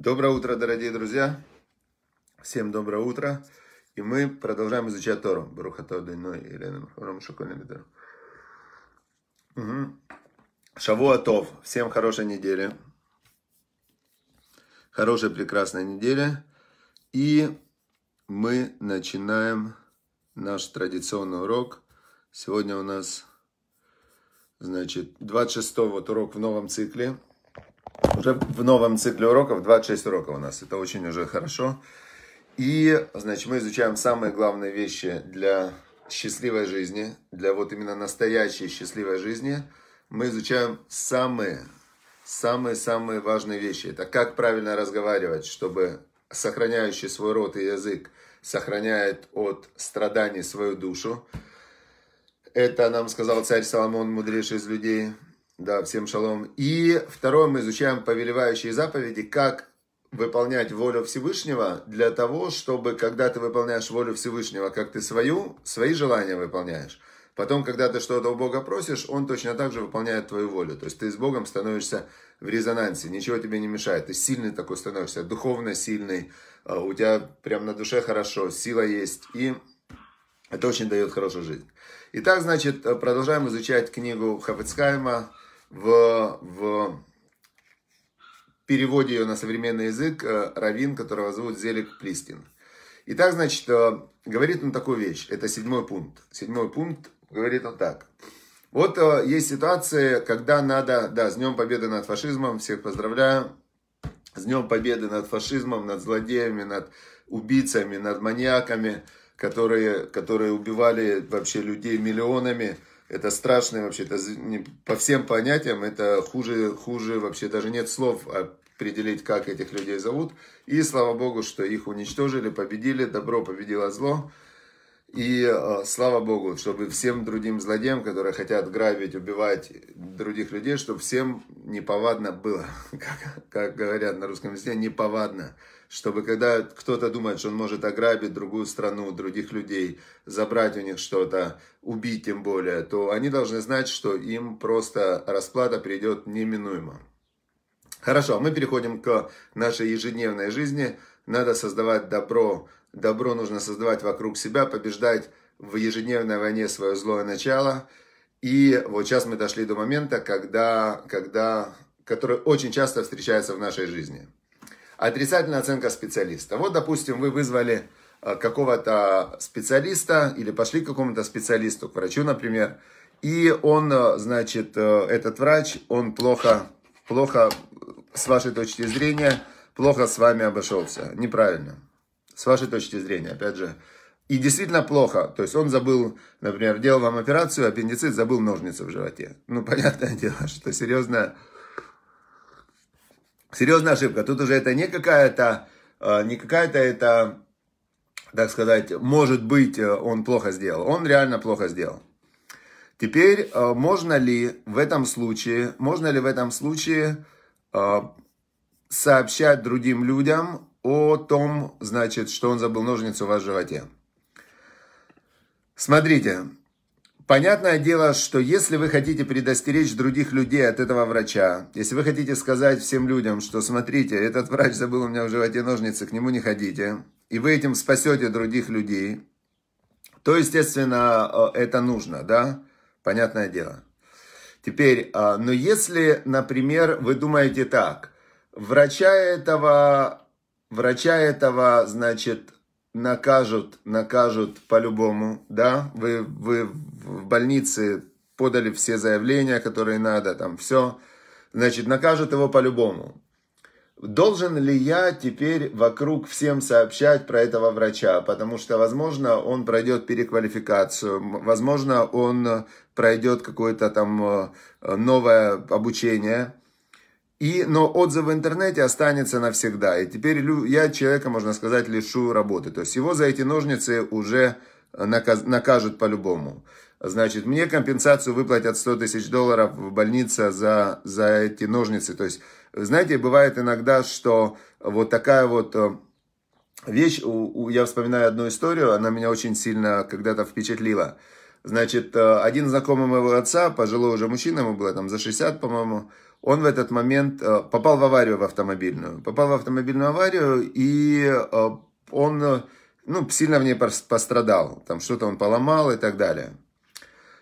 Доброе утро, дорогие друзья. Всем доброе утро. И мы продолжаем изучать Тору. Барухато Дайной Елена Махаром Угу. Шавуатов. Всем хорошей недели. Хорошей, прекрасной недели. И мы начинаем наш традиционный урок. Сегодня у нас, значит, 26 вот урок в новом цикле. Уже в новом цикле уроков 26 уроков у нас. Это очень уже хорошо. И, значит, мы изучаем самые главные вещи для счастливой жизни, для вот именно настоящей счастливой жизни. Мы изучаем самые, самые-самые важные вещи. Это как правильно разговаривать, чтобы сохраняющий свой рот и язык сохраняет от страданий свою душу. Это нам сказал царь Соломон, мудрейший из людей. Да, всем шалом. И второе, мы изучаем повелевающие заповеди, как выполнять волю Всевышнего для того, чтобы, когда ты выполняешь волю Всевышнего, как ты свою, свои желания выполняешь, потом, когда ты что-то у Бога просишь, Он точно так же выполняет твою волю. То есть ты с Богом становишься в резонансе, ничего тебе не мешает, ты сильный такой становишься, духовно сильный, а, у тебя прям на душе хорошо, сила есть, и это очень дает хорошую жизнь. Итак, значит, продолжаем изучать книгу Хафицхайма, в, в переводе ее на современный язык э, равин, которого зовут Зелик Плистин. Итак, значит, э, говорит он такую вещь. Это седьмой пункт. Седьмой пункт говорит он так. Вот э, есть ситуация, когда надо, да, с Днем Победы над фашизмом, всех поздравляю. С Днем Победы над фашизмом, над злодеями, над убийцами, над маньяками, которые, которые убивали вообще людей миллионами. Это страшно вообще, это по всем понятиям, это хуже, хуже вообще, даже нет слов определить, как этих людей зовут. И слава Богу, что их уничтожили, победили, добро победило зло. И э, слава Богу, чтобы всем другим злодеям, которые хотят грабить, убивать других людей, чтобы всем неповадно было, как, как говорят на русском языке, неповадно чтобы когда кто-то думает, что он может ограбить другую страну, других людей, забрать у них что-то, убить тем более, то они должны знать, что им просто расплата придет неминуемо. Хорошо, мы переходим к нашей ежедневной жизни. Надо создавать добро. Добро нужно создавать вокруг себя, побеждать в ежедневной войне свое злое начало. И вот сейчас мы дошли до момента, когда, когда, который очень часто встречается в нашей жизни – Отрицательная оценка специалиста. Вот, допустим, вы вызвали э, какого-то специалиста или пошли к какому-то специалисту, к врачу, например, и он, э, значит, э, этот врач, он плохо, плохо, с вашей точки зрения, плохо с вами обошелся. Неправильно. С вашей точки зрения, опять же. И действительно плохо. То есть он забыл, например, делал вам операцию, аппендицит, забыл ножницы в животе. Ну, понятное дело, что серьезная серьезная ошибка. Тут уже это не какая-то, э, не какая-то это, так сказать, может быть, э, он плохо сделал. Он реально плохо сделал. Теперь, э, можно ли в этом случае, можно ли в этом случае сообщать другим людям о том, значит, что он забыл ножницу у вас в животе? Смотрите, Понятное дело, что если вы хотите предостеречь других людей от этого врача, если вы хотите сказать всем людям, что смотрите, этот врач забыл у меня в животе ножницы, к нему не ходите, и вы этим спасете других людей, то, естественно, э, это нужно, да? Понятное дело. Теперь, э, но если, например, вы думаете так, врача этого, врача этого, значит, накажут, накажут по-любому, да, вы, вы в больнице подали все заявления, которые надо, там все, значит, накажут его по-любому. Должен ли я теперь вокруг всем сообщать про этого врача? Потому что, возможно, он пройдет переквалификацию, возможно, он пройдет какое-то там э, новое обучение, и, но отзыв в интернете останется навсегда. И теперь я человека, можно сказать, лишу работы. То есть его за эти ножницы уже наказ, накажут по-любому. Значит, мне компенсацию выплатят 100 тысяч долларов в больнице за, за эти ножницы. То есть, знаете, бывает иногда, что вот такая вот э, вещь, я вспоминаю одну историю, она меня очень сильно когда-то впечатлила. Значит, э, один знакомый моего отца, пожилой уже мужчина, ему было там за 60, по-моему, он в этот момент э, попал в аварию в автомобильную. Попал в автомобильную аварию, и э, он ну, сильно в ней пострадал. Там что-то он поломал и так далее.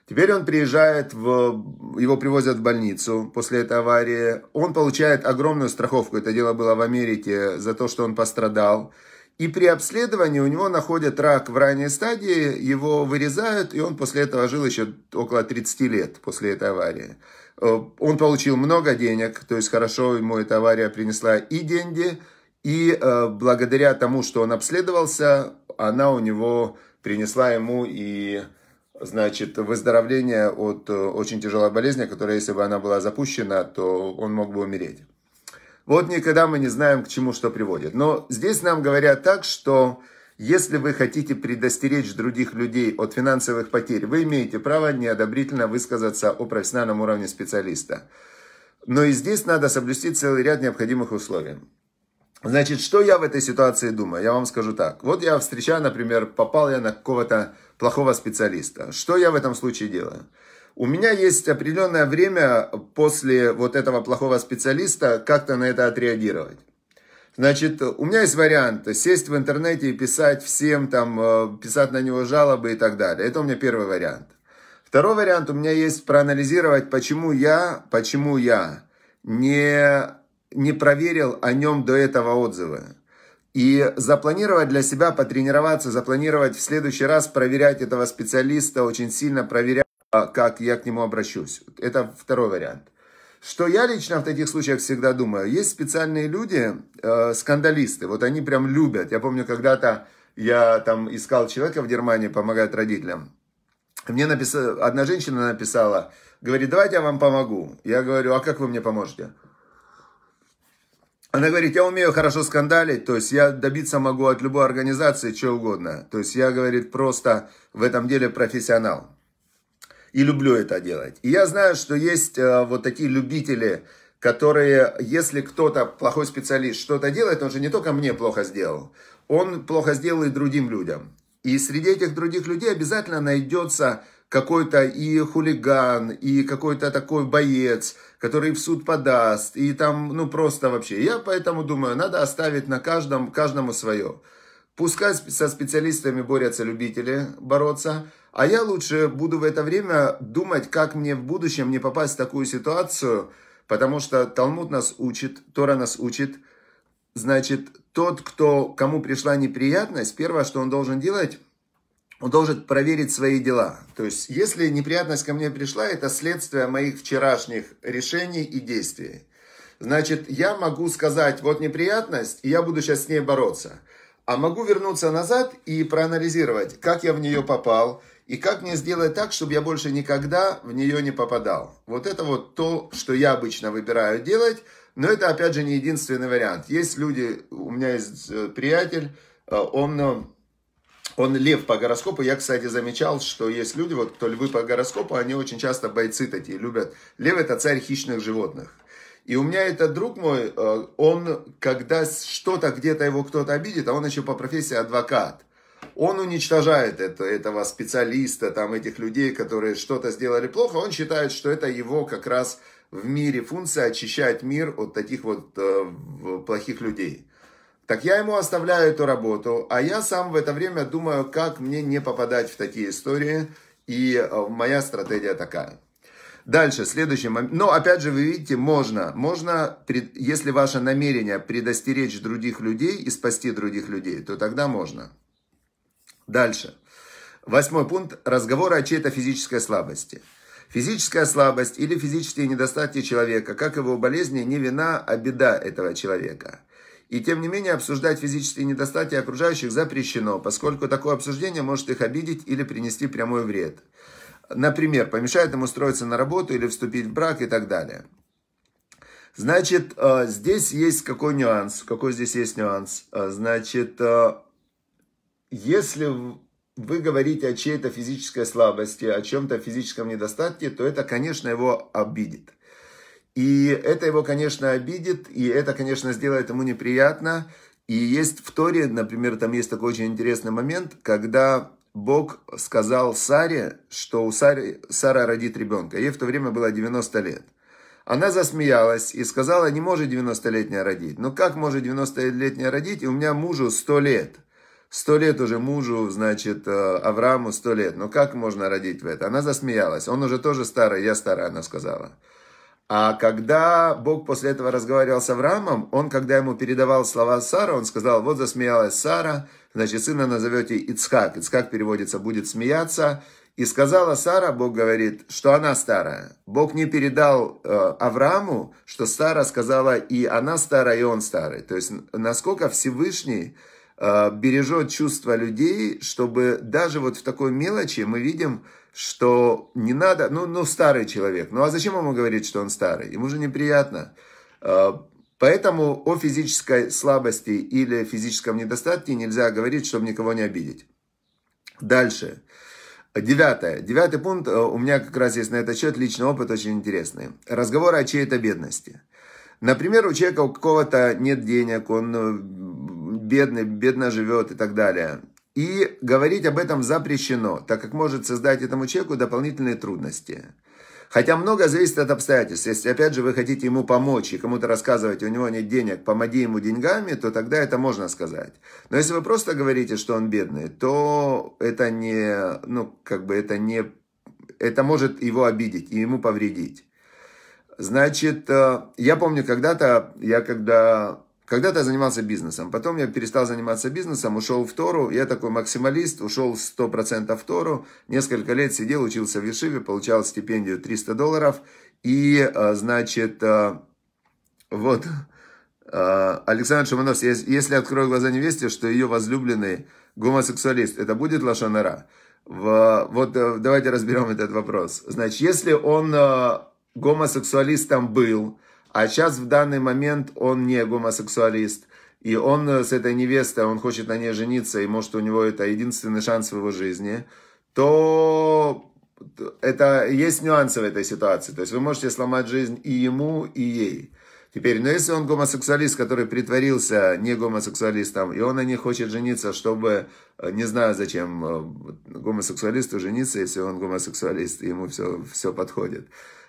Теперь он приезжает, в, его привозят в больницу после этой аварии. Он получает огромную страховку. Это дело было в Америке за то, что он пострадал. И при обследовании у него находят рак в ранней стадии, его вырезают, и он после этого жил еще около 30 лет после этой аварии. Э, он получил много денег, то есть хорошо ему эта авария принесла и деньги, и э, благодаря тому, что он обследовался, она у него принесла ему и значит, выздоровление от э, очень тяжелой болезни, которая, если бы она была запущена, то он мог бы умереть. Вот никогда мы не знаем, к чему что приводит. Но здесь нам говорят так, что если вы хотите предостеречь других людей от финансовых потерь, вы имеете право неодобрительно высказаться о профессиональном уровне специалиста. Но и здесь надо соблюсти целый ряд необходимых условий. Значит, что я в этой ситуации думаю? Я вам скажу так. Вот я встречаю, например, попал я на какого-то плохого специалиста. Что я в этом случае делаю? У меня есть определенное время после вот этого плохого специалиста как-то на это отреагировать. Значит, у меня есть вариант сесть в интернете и писать всем, там, э, писать на него жалобы и так далее. Это у меня первый вариант. Второй вариант у меня есть проанализировать, почему я, почему я не, не проверил о нем до этого отзывы. И запланировать для себя, потренироваться, запланировать в следующий раз проверять этого специалиста, очень сильно проверять как я к нему обращусь. Это второй вариант. Что я лично в таких случаях всегда думаю, есть специальные люди, э, скандалисты, вот они прям любят. Я помню, когда-то я там искал человека в Германии, помогает родителям. Мне написала, одна женщина написала, говорит, давайте я вам помогу. Я говорю, а как вы мне поможете? Она говорит, я умею хорошо скандалить, то есть я добиться могу от любой организации чего угодно. То есть я, говорит, просто в этом деле профессионал и люблю это делать. И я знаю, что есть э, вот такие любители, которые, если кто-то, плохой специалист, что-то делает, он же не только мне плохо сделал, он плохо сделал и другим людям. И среди этих других людей обязательно найдется какой-то и хулиган, и какой-то такой боец, который в суд подаст, и там, ну, просто вообще. Я поэтому думаю, надо оставить на каждом, каждому свое. Пускай со специалистами борются любители бороться, а я лучше буду в это время думать, как мне в будущем не попасть в такую ситуацию, потому что Талмуд нас учит, Тора нас учит. Значит, тот, кто, кому пришла неприятность, первое, что он должен делать, он должен проверить свои дела. То есть, если неприятность ко мне пришла, это следствие моих вчерашних решений и действий. Значит, я могу сказать, вот неприятность, и я буду сейчас с ней бороться. А могу вернуться назад и проанализировать, как я в нее попал, и как мне сделать так, чтобы я больше никогда в нее не попадал. Вот это вот то, что я обычно выбираю делать, но это опять же не единственный вариант. Есть люди, у меня есть э, приятель, э, он, э, он лев по гороскопу. Я, кстати, замечал, что есть люди, вот кто львы по гороскопу, они очень часто бойцы такие, любят. Лев это царь хищных животных. И у меня этот друг мой, он, когда что-то где-то его кто-то обидит, а он еще по профессии адвокат он уничтожает это, этого специалиста, там, этих людей, которые что-то сделали плохо, он считает, что это его как раз в мире функция очищать мир от таких вот э, плохих людей. Так я ему оставляю эту работу, а я сам в это время думаю, как мне не попадать в такие истории, и э, моя стратегия такая. Дальше, следующий момент. Но, опять же, вы видите, можно, можно, если ваше намерение предостеречь других людей и спасти других людей, то тогда можно. Дальше. Восьмой пункт. Разговоры о чьей-то физической слабости. Физическая слабость или физические недостатки человека, как его болезни, не вина, а беда этого человека. И тем не менее обсуждать физические недостатки окружающих запрещено, поскольку такое обсуждение может их обидеть или принести прямой вред. Например, помешает им устроиться на работу или вступить в брак и так далее. Значит, э, здесь есть какой нюанс? Какой здесь есть нюанс? Э, значит, э, если вы говорите о чьей-то физической слабости, о чем-то физическом недостатке, то это, конечно, его обидит. И это его, конечно, обидит, и это, конечно, сделает ему неприятно. И есть в Торе, например, там есть такой очень интересный момент, когда Бог сказал Саре, что у Сары, Сара родит ребенка. Ей в то время было 90 лет. Она засмеялась и сказала, не может 90-летняя родить. Ну как может 90-летняя родить? И у меня мужу 100 лет. Сто лет уже мужу, значит, э, Аврааму сто лет. Ну как можно родить в это? Она засмеялась. Он уже тоже старый, я старая, она сказала. А когда Бог после этого разговаривал с Авраамом, он, когда ему передавал слова Сара, он сказал, вот засмеялась Сара, значит, сына назовете Ицхак. Ицхак переводится «будет смеяться». И сказала Сара, Бог говорит, что она старая. Бог не передал э, Аврааму, что Сара сказала и она старая, и он старый. То есть, насколько Всевышний Э, бережет чувства людей, чтобы даже вот в такой мелочи мы видим, что не надо, ну, ну старый человек, ну а зачем ему говорить, что он старый? Ему же неприятно. Э, поэтому о физической слабости или физическом недостатке нельзя говорить, чтобы никого не обидеть. Дальше. Девятое. Девятый пункт. Э, у меня как раз есть на этот счет личный опыт очень интересный. Разговоры о чьей-то бедности. Например, у человека у какого-то нет денег, он бедный, бедно живет и так далее. И говорить об этом запрещено, так как может создать этому человеку дополнительные трудности. Хотя много зависит от обстоятельств. Если, опять же, вы хотите ему помочь и кому-то рассказывать, у него нет денег, помоги ему деньгами, то тогда это можно сказать. Но если вы просто говорите, что он бедный, то это не, ну, как бы это не, это может его обидеть и ему повредить. Значит, э, я помню когда-то, я когда когда-то я занимался бизнесом, потом я перестал заниматься бизнесом, ушел в Тору, я такой максималист, ушел 100% в Тору, несколько лет сидел, учился в Ешиве, получал стипендию 300 долларов, и, а, значит, а, вот, а, Александр Шаманов, если открою глаза невесте, что ее возлюбленный гомосексуалист, это будет лошонара? Вот давайте разберем этот вопрос. Значит, если он гомосексуалистом был, а сейчас в данный момент он не гомосексуалист. И он с этой невестой, он хочет на ней жениться, и может у него это единственный шанс в его жизни, то это есть нюансы в этой ситуации. То есть вы можете сломать жизнь и ему, и ей. Теперь, но если он гомосексуалист, который притворился не гомосексуалистом, и он на ней хочет жениться, чтобы, не знаю зачем гомосексуалисту жениться, если он гомосексуалист, и ему все, все подходит.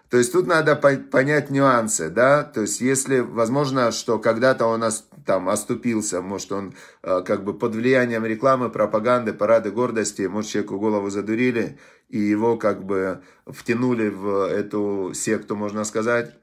То есть тут надо понять нюансы, да, то есть если, возможно, что когда-то он там оступился, может он э, как бы под влиянием рекламы, пропаганды, парады гордости, может человеку голову задурили и его как бы втянули в эту секту, можно сказать.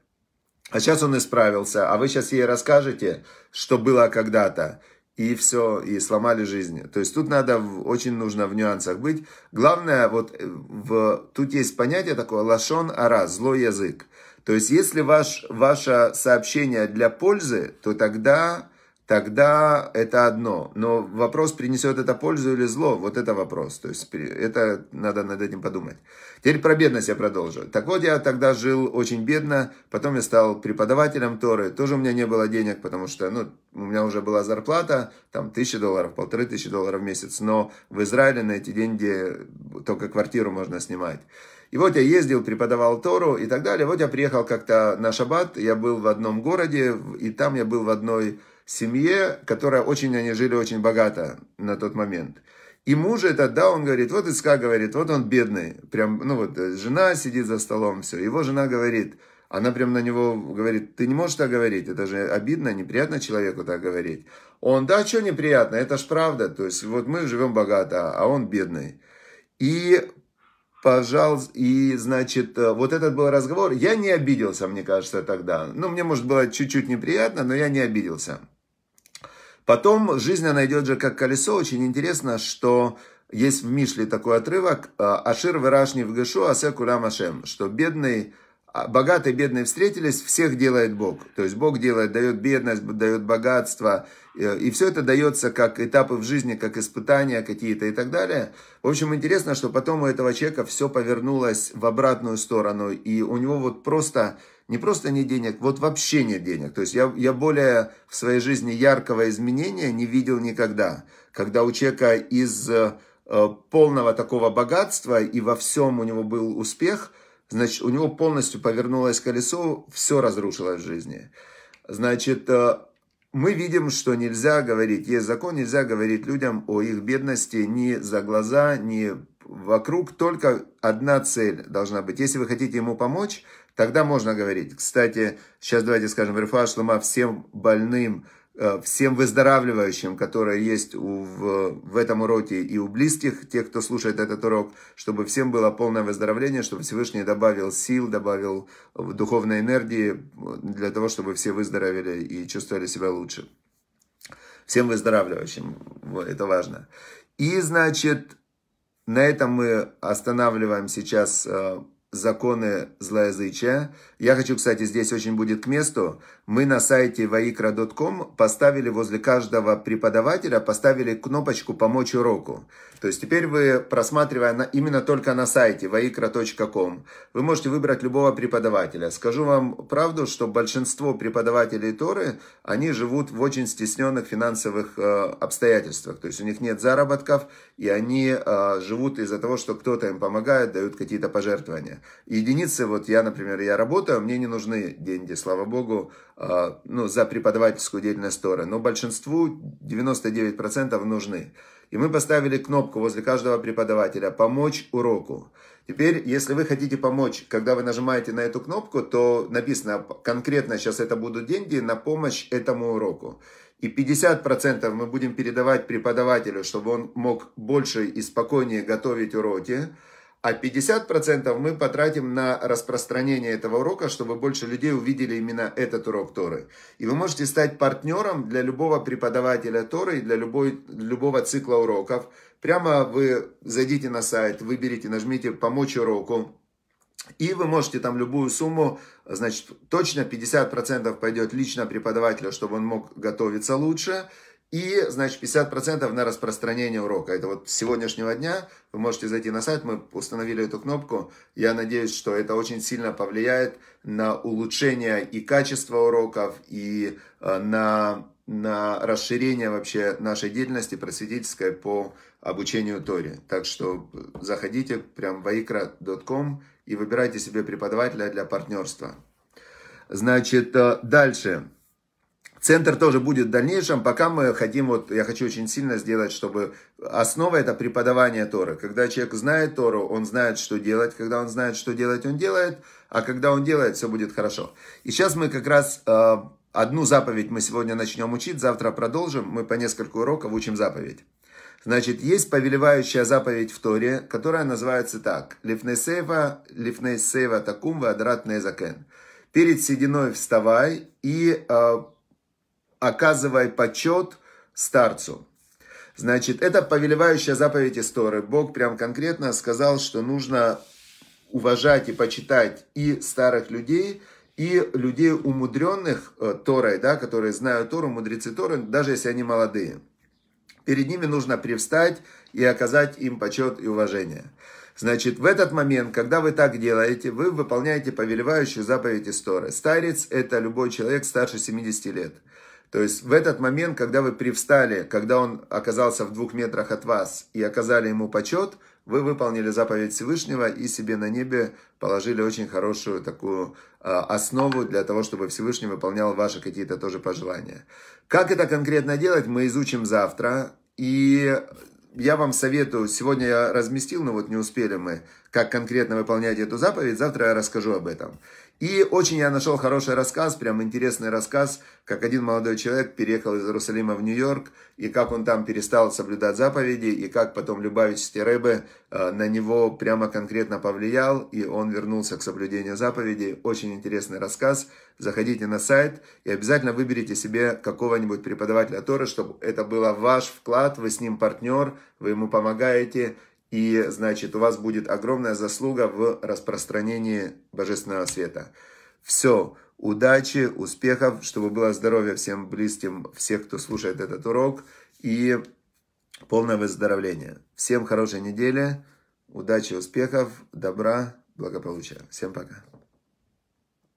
А сейчас он исправился, а вы сейчас ей расскажете, что было когда-то и все, и сломали жизни. То есть тут надо, очень нужно в нюансах быть. Главное, вот э, в, тут есть понятие такое лашон ара, злой язык. То есть если ваш, ваше сообщение для пользы, то тогда тогда это одно. Но вопрос, принесет это пользу или зло, вот это вопрос. То есть это надо над этим подумать. Теперь про бедность я продолжу. Так вот, я тогда жил очень бедно, потом я стал преподавателем Торы. Тоже у меня не было денег, потому что ну, у меня уже была зарплата, там, тысяча долларов, полторы тысячи долларов в месяц. Но в Израиле на эти деньги только квартиру можно снимать. И вот я ездил, преподавал Тору и так далее. Вот я приехал как-то на шаббат, я был в одном городе, и там я был в одной семье, которая очень, они жили очень богато на тот момент. И муж этот, да, он говорит, вот Иска говорит, вот он бедный. Прям, ну вот, жена сидит за столом, все. Его жена говорит, она прям на него говорит, ты не можешь так говорить, это же обидно, неприятно человеку так говорить. Он, да, что неприятно, это ж правда. То есть, вот мы живем богато, а он бедный. И пожалуйста, и, значит, вот этот был разговор. Я не обиделся, мне кажется, тогда. Ну, мне, может, было чуть-чуть неприятно, но я не обиделся. Потом жизнь, она идет же как колесо. Очень интересно, что есть в Мишле такой отрывок «Ашир вырашни в Гешу, асе кулям ашем», что бедный, а, богатый бедный встретились, всех делает Бог. То есть Бог делает, дает бедность, дает богатство, и все это дается как этапы в жизни, как испытания какие-то и так далее. В общем, интересно, что потом у этого человека все повернулось в обратную сторону, и у него вот просто не просто нет денег, вот вообще нет денег. То есть я, я более в своей жизни яркого изменения не видел никогда. Когда у человека из э, полного такого богатства и во всем у него был успех, значит, у него полностью повернулось колесо, все разрушилось в жизни. Значит, э, мы видим, что нельзя говорить, есть закон, нельзя говорить людям о их бедности ни за глаза, ни вокруг, только одна цель должна быть. Если вы хотите ему помочь, тогда можно говорить. Кстати, сейчас давайте скажем, Рифа Шлама всем больным, Э, всем выздоравливающим, которые есть у, в, в этом уроке и у близких, тех, кто слушает этот урок, чтобы всем было полное выздоровление, чтобы Всевышний добавил сил, добавил духовной энергии для того, чтобы все выздоровели и чувствовали себя лучше. Всем выздоравливающим, это важно. И, значит, на этом мы останавливаем сейчас э, законы злоязычия. Я хочу, кстати, здесь очень будет к месту. Мы на сайте vaikra.com поставили возле каждого преподавателя, поставили кнопочку «Помочь уроку». То есть теперь вы, просматривая на, именно только на сайте vaikra.com, вы можете выбрать любого преподавателя. Скажу вам правду, что большинство преподавателей Торы, они живут в очень стесненных финансовых э, обстоятельствах. То есть у них нет заработков, и они э, живут из-за того, что кто-то им помогает, дают какие-то пожертвования. Единицы, вот я, например, я работаю, мне не нужны деньги, слава богу, э, ну, за преподавательскую деятельность Торы. Но большинству 99% нужны. И мы поставили кнопку возле каждого преподавателя «Помочь уроку». Теперь, если вы хотите помочь, когда вы нажимаете на эту кнопку, то написано конкретно сейчас это будут деньги на помощь этому уроку. И 50% мы будем передавать преподавателю, чтобы он мог больше и спокойнее готовить уроки а 50% мы потратим на распространение этого урока, чтобы больше людей увидели именно этот урок Торы. И вы можете стать партнером для любого преподавателя Торы и для любой, любого цикла уроков. Прямо вы зайдите на сайт, выберите, нажмите «Помочь уроку», и вы можете там любую сумму, значит, точно 50% пойдет лично преподавателю, чтобы он мог готовиться лучше, и, значит, 50% на распространение урока. Это вот с сегодняшнего дня вы можете зайти на сайт, мы установили эту кнопку. Я надеюсь, что это очень сильно повлияет на улучшение и качества уроков, и э, на, на расширение вообще нашей деятельности просветительской по обучению Торе. Так что заходите прям в aikra.com и выбирайте себе преподавателя для партнерства. Значит, э, дальше. Центр тоже будет в дальнейшем, пока мы хотим, вот я хочу очень сильно сделать, чтобы основа это преподавание Торы. Когда человек знает Тору, он знает, что делать. Когда он знает, что делать, он делает. А когда он делает, все будет хорошо. И сейчас мы как раз э, одну заповедь мы сегодня начнем учить, завтра продолжим. Мы по несколько уроков учим заповедь. Значит, есть повелевающая заповедь в Торе, которая называется так. Лифнесева, лифнесева такум вадрат незакен. Перед сединой вставай и э, оказывай почет старцу. Значит, это повелевающая заповедь истории. Бог прям конкретно сказал, что нужно уважать и почитать и старых людей, и людей умудренных э, Торой, да, которые знают Тору, мудрецы Торы, даже если они молодые. Перед ними нужно привстать и оказать им почет и уважение. Значит, в этот момент, когда вы так делаете, вы выполняете повелевающую заповедь истории. Старец – это любой человек старше 70 лет. То есть в этот момент, когда вы привстали, когда он оказался в двух метрах от вас и оказали ему почет, вы выполнили заповедь Всевышнего и себе на небе положили очень хорошую такую э, основу для того, чтобы Всевышний выполнял ваши какие-то тоже пожелания. Как это конкретно делать, мы изучим завтра. И я вам советую, сегодня я разместил, но вот не успели мы, как конкретно выполнять эту заповедь, завтра я расскажу об этом. И очень я нашел хороший рассказ, прям интересный рассказ, как один молодой человек переехал из Иерусалима в Нью-Йорк, и как он там перестал соблюдать заповеди, и как потом Любавич Рэбе э, на него прямо конкретно повлиял, и он вернулся к соблюдению заповедей. Очень интересный рассказ. Заходите на сайт и обязательно выберите себе какого-нибудь преподавателя Торы, чтобы это был ваш вклад, вы с ним партнер, вы ему помогаете, и, значит, у вас будет огромная заслуга в распространении божественного света. Все. Удачи, успехов, чтобы было здоровье всем близким, всех, кто слушает этот урок. И полное выздоровление. Всем хорошей недели, удачи, успехов, добра, благополучия. Всем пока.